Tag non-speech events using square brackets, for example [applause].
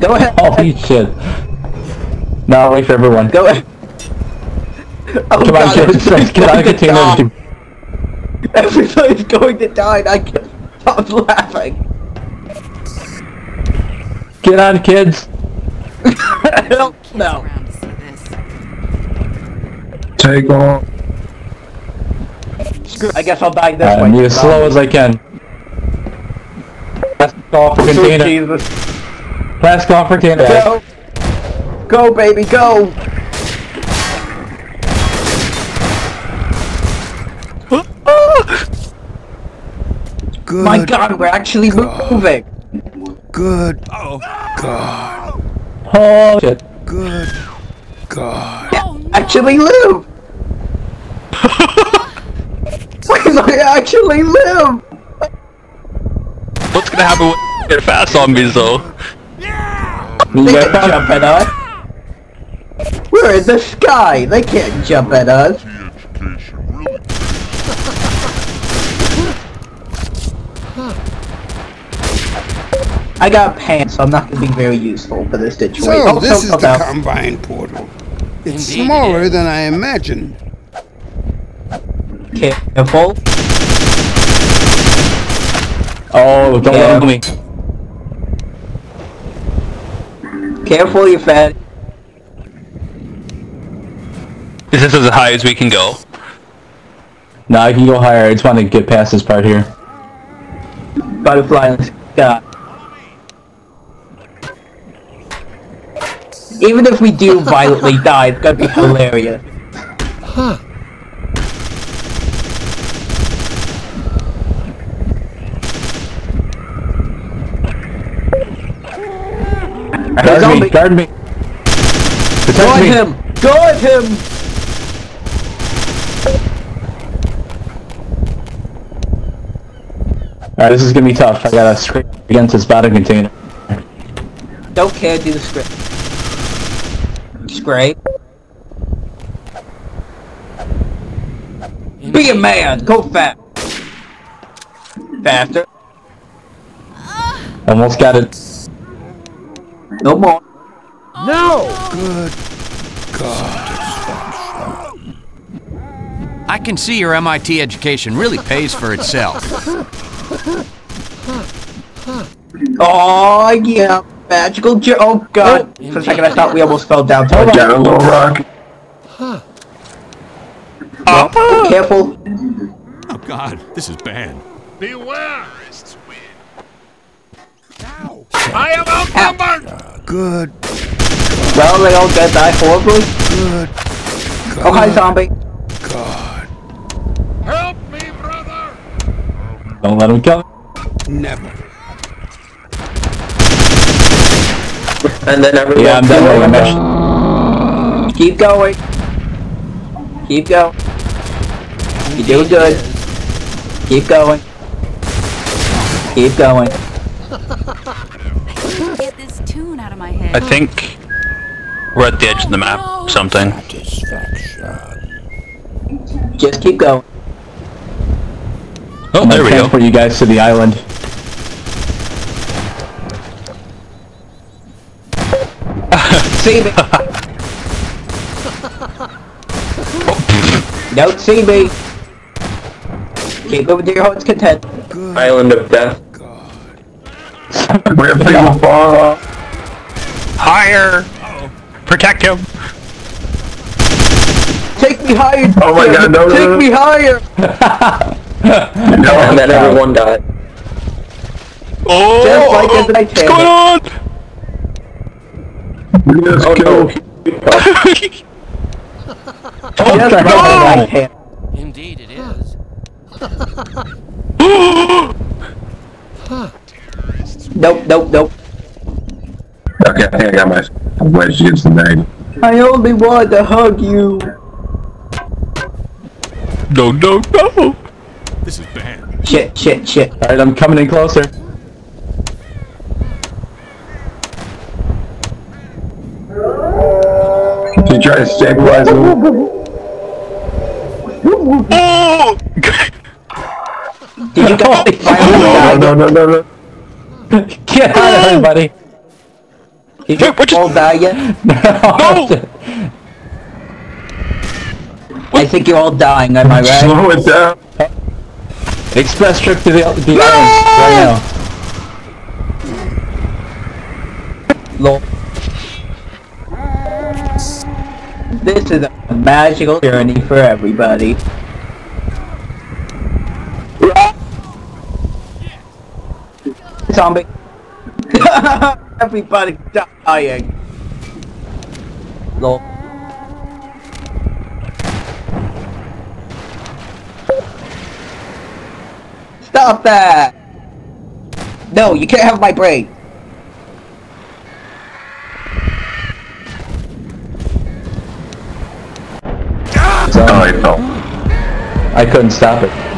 Go ahead. Holy shit. No, wait for everyone. Go ahead. Oh Come on, kids, let's get out of die. container. Everybody's going to die and I can't stop laughing. Get on, kids. [laughs] Hell Kids no. around to see this. Take off. Screw- I guess I'll die this I way. need as slow as I can. Press off for container. Jesus. Press off for container. Go. Go, baby, go. Good. My god, we're actually moving. Good. Oh. God. Oh shit. Good. God. Actually live. [laughs] Wait, I actually live. What's gonna happen when they're fast zombies though? You They can found- jump at us. We're in the sky. They can't jump at us. I got pants, so I'm not going to be very useful for this situation. So Also, this is the combine portal. It's Indeed smaller than I imagined. Careful. Oh, don't Yeah. let me. Careful, you fat. Is this as high as we can go? No, I can go higher. I just want to get past this part here. Butterfly in the sky. Even if we do [laughs] violently die, it's gonna be hilarious. Guard zombie. me, guard me. Go Protect at me. him! Go at him! Alright, this is gonna be tough. I gotta scrape against this bottom container. Don't care, do the script. Scrape. Be a man! Go fast! Faster. Almost got it. No more. No! Good. God. I can see your MIT education really pays for itself. Oh, yeah. Magical jo- Oh, God. For a second, I thought we almost fell down. Hold Got a on. little rock. Oh, careful. Oh God, this is bad. Beware! I am outnumbered! Good. Well, they all dead die horribly. Good. Oh, hi, zombie. God. Help me, brother! Don't let him kill. Never. And then everyone. Yeah, I'm done. I'm actually- Keep going. Keep going. You're doing good. Keep going. Keep going. [laughs] Can't get this tune out of my head. I think we're at the edge of the map. Something. Just keep going. Oh, I'm there gonna we go. transport you guys to the island. [laughs] See me. Don't see me. Keep moving to your heart's content. Good. Island of death. God. [laughs] We're people far off. Higher! Protect him! Take me higher. Oh my God, no, no, Take no. me higher. [laughs] no, and then everyone died. Oh! Just like oh, in the What's going on? Yes, Oh, kill. no. [laughs] Oh, Just like in the. Indeed, it is. [gasps] Nope, nope, nope. Okay, I think I got my I'm wedged against the bag. I only want to hug you. No, no, no! This is bad. Shit, shit, shit. Alright, I'm coming in closer. Can you try to stabilize him? Oh! Did you guys [laughs] finally No, no, no, no, no. Get out of here, buddy. Did you all die yet? [laughs] No! [laughs] I think you're all dying, am I right? Slow it down. Express trip to the, the island right now. Lol. This is a magical journey for everybody. [laughs] Zombie. Everybody dying. Lol. Stop that! No, you can't have my brain. Oh, he fell. I couldn't stop it.